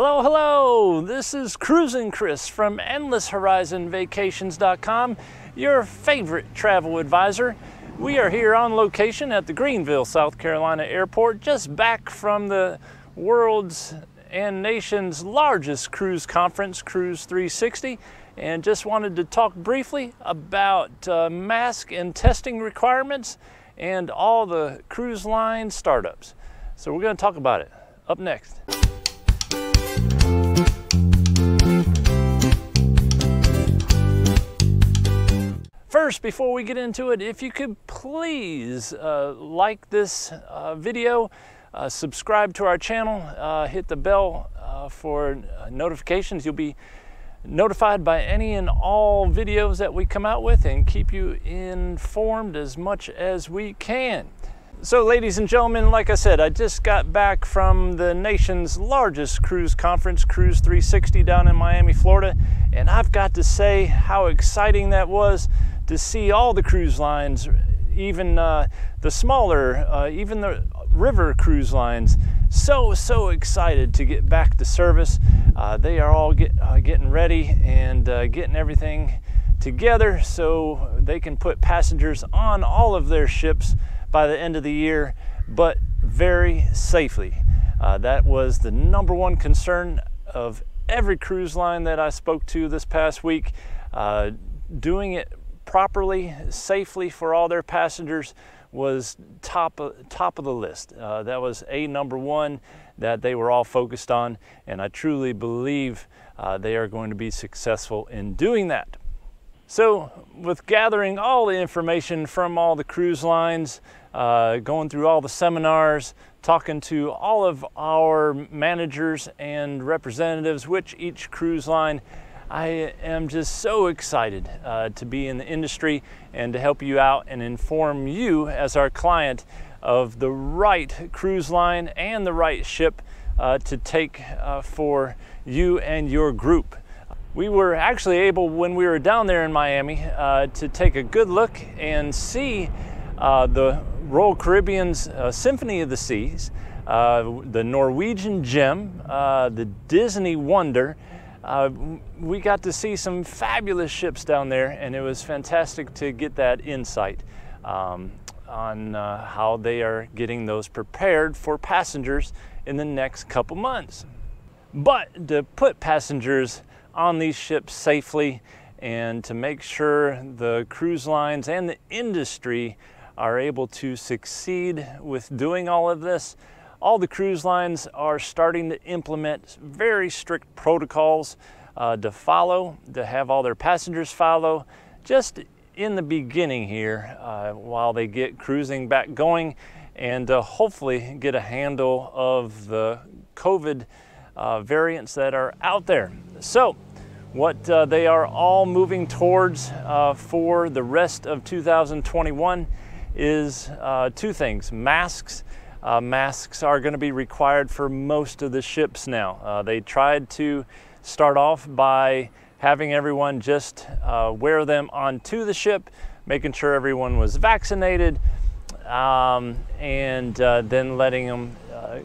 Hello, hello! This is Cruising Chris from EndlessHorizonVacations.com, your favorite travel advisor. We are here on location at the Greenville, South Carolina airport, just back from the world's and nation's largest cruise conference, Cruise 360, and just wanted to talk briefly about uh, mask and testing requirements and all the cruise line startups. So we're going to talk about it up next. First, before we get into it, if you could please uh, like this uh, video, uh, subscribe to our channel, uh, hit the bell uh, for uh, notifications. You'll be notified by any and all videos that we come out with and keep you informed as much as we can. So ladies and gentlemen, like I said, I just got back from the nation's largest cruise conference, Cruise 360 down in Miami, Florida, and I've got to say how exciting that was to see all the cruise lines, even uh, the smaller, uh, even the river cruise lines, so, so excited to get back to service. Uh, they are all get, uh, getting ready and uh, getting everything together so they can put passengers on all of their ships by the end of the year, but very safely. Uh, that was the number one concern of every cruise line that I spoke to this past week. doing it properly, safely for all their passengers was top of, top of the list. Uh, that was a number one that they were all focused on, and I truly believe uh, they are going to be successful in doing that. So, with gathering all the information from all the cruise lines, uh, going through all the seminars, talking to all of our managers and representatives, which each cruise line I am just so excited uh, to be in the industry and to help you out and inform you as our client of the right cruise line and the right ship uh, to take uh, for you and your group. We were actually able, when we were down there in Miami, uh, to take a good look and see uh, the Royal Caribbean's uh, Symphony of the Seas, the Norwegian Gem, the Disney Wonder, uh, we got to see some fabulous ships down there, and it was fantastic to get that insight um, on uh, how they are getting those prepared for passengers in the next couple months. But to put passengers on these ships safely and to make sure the cruise lines and the industry are able to succeed with doing all of this, all the cruise lines are starting to implement very strict protocols uh, to follow, to have all their passengers follow, just in the beginning here uh, while they get cruising back going and uh, hopefully get a handle of the COVID uh, variants that are out there. So, what uh, they are all moving towards uh, for the rest of 2021 is two things masks uh, masks are going to be required for most of the ships now. Uh, they tried to start off by having everyone just uh, wear them onto the ship, making sure everyone was vaccinated, um, and uh, then letting them uh,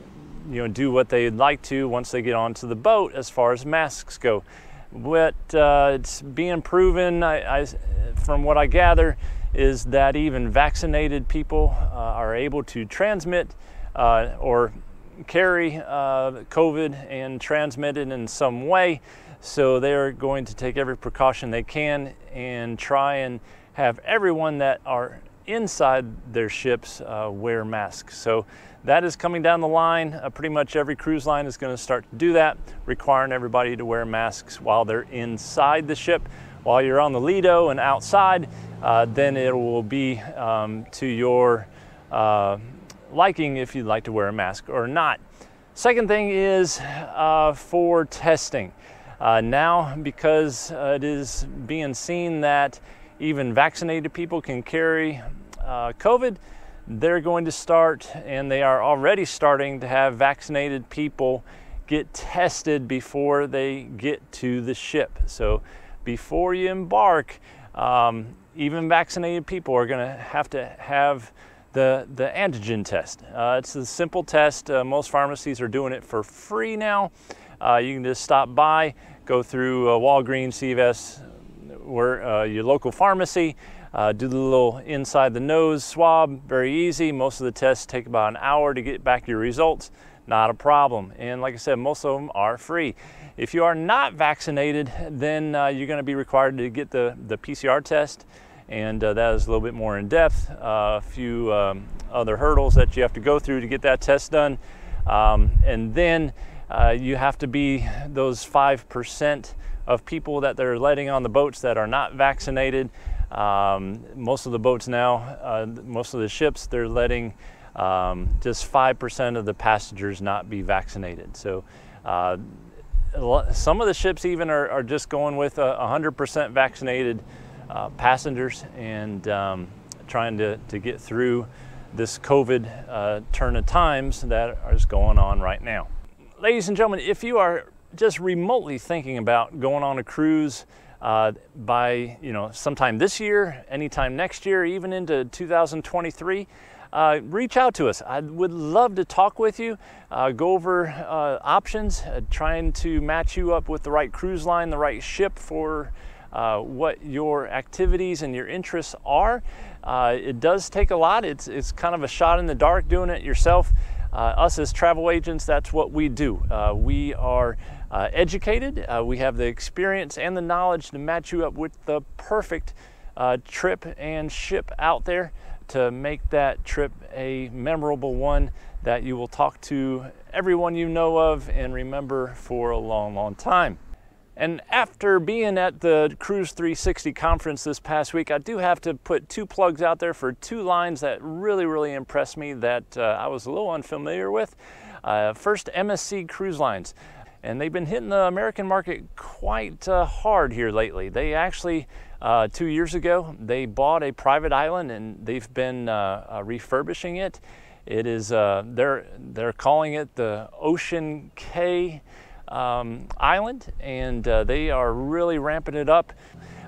you know, do what they'd like to once they get onto the boat as far as masks go. But uh, it's being proven, I, I, from what I gather, is that even vaccinated people uh, are able to transmit uh, or carry uh, COVID and transmit it in some way. So they're going to take every precaution they can and try and have everyone that are inside their ships uh, wear masks. So that is coming down the line. Uh, pretty much every cruise line is going to start to do that, requiring everybody to wear masks while they're inside the ship. While you're on the Lido and outside, uh, then it will be um, to your uh, liking if you'd like to wear a mask or not. Second thing is uh, for testing. Uh, now, because uh, it is being seen that even vaccinated people can carry uh, COVID, they're going to start, and they are already starting to have vaccinated people get tested before they get to the ship. So before you embark, um, even vaccinated people are going to have to have the, the antigen test. Uh, it's a simple test. Uh, most pharmacies are doing it for free now. uh, you can just stop by, go through uh, Walgreens, CVS, where, uh, your local pharmacy, uh, do the little inside the nose swab, very easy. Most of the tests take about an hour to get back your results, not a problem. And like I said, most of them are free. If you are not vaccinated, then uh, you're gonna be required to get the, the PCR test and uh, that is a little bit more in depth. Uh, a few um, other hurdles that you have to go through to get that test done. Um, and then uh, you have to be those 5% of people that they're letting on the boats that are not vaccinated. Um, most of the boats now, uh, most of the ships, they're letting um, just 5% of the passengers not be vaccinated. So uh, some of the ships even are, are just going with a 100% vaccinated uh, passengers and um, trying to, to get through this COVID uh, turn of times that is going on right now. Ladies and gentlemen, if you are just remotely thinking about going on a cruise uh, by you know sometime this year, anytime next year, even into 2023, uh, reach out to us. I would love to talk with you, uh, go over uh, options, uh, trying to match you up with the right cruise line, the right ship for uh, what your activities and your interests are. it does take a lot. It's, it's kind of a shot in the dark doing it yourself. Us as travel agents, that's what we do. we are uh, educated. Uh, we have the experience and the knowledge to match you up with the perfect uh, trip and ship out there to make that trip a memorable one that you will talk to everyone you know of and remember for a long, long time. And after being at the Cruise 360 conference this past week, I do have to put two plugs out there for two lines that really, really impressed me that uh, I was a little unfamiliar with. Uh, first, MSC Cruise Lines and they've been hitting the American market quite uh, hard here lately. They actually, uh, two years ago, they bought a private island and they've been uh, uh refurbishing it. It is, they're, they're calling it the Ocean Cay um, Island and uh, they are really ramping it up.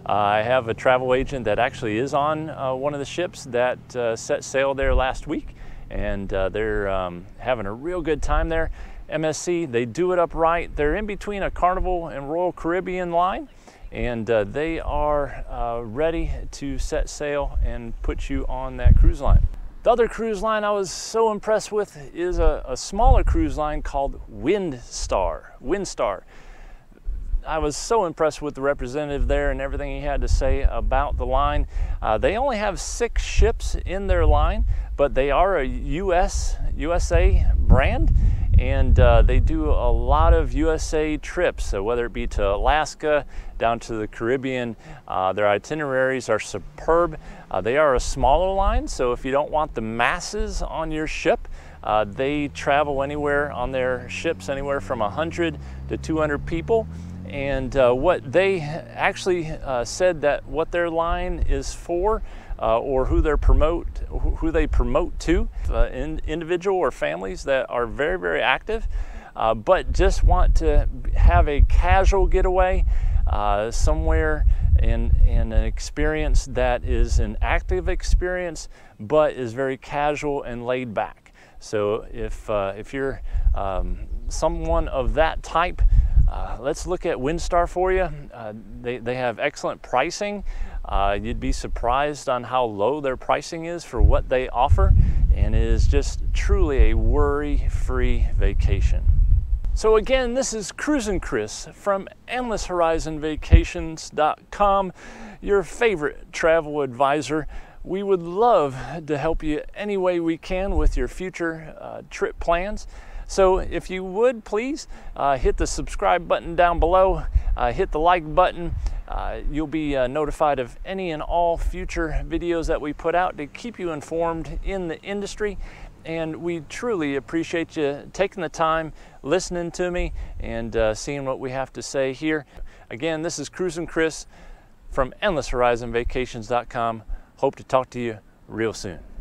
I have a travel agent that actually is on one of the ships that set sail there last week and they're um, having a real good time there. MSC. They do it upright. They're in between a Carnival and Royal Caribbean line and uh, they are uh, ready to set sail and put you on that cruise line. The other cruise line I was so impressed with is a, a smaller cruise line called Windstar. Windstar. I was so impressed with the representative there and everything he had to say about the line. Uh, they only have six ships in their line, but they are a US USA brand and uh, they do a lot of USA trips, so whether it be to Alaska, down to the Caribbean, uh, their itineraries are superb. Uh, they are a smaller line, so if you don't want the masses on your ship, uh, they travel anywhere on their ships, anywhere from 100 to 200 people. And uh, what they actually uh, said that what their line is for uh, or who they promote who they promote to uh, in, individual or families that are very very active uh, but just want to have a casual getaway uh, somewhere and, an experience that is an active experience but is very casual and laid back. So if if you're um, someone of that type uh, let's look at Windstar for you. Uh, they, they have excellent pricing. Uh, you'd be surprised on how low their pricing is for what they offer, and it is just truly a worry-free vacation. So again, this is Cruisin' Chris from EndlessHorizonVacations.com, your favorite travel advisor. We would love to help you any way we can with your future uh, trip plans. So if you would please uh, hit the subscribe button down below, uh, hit the like button. Uh, you'll be uh, notified of any and all future videos that we put out to keep you informed in the industry. And we truly appreciate you taking the time, listening to me, and uh, seeing what we have to say here. Again, this is Cruisin' Chris from EndlessHorizonVacations.com. Hope to talk to you real soon.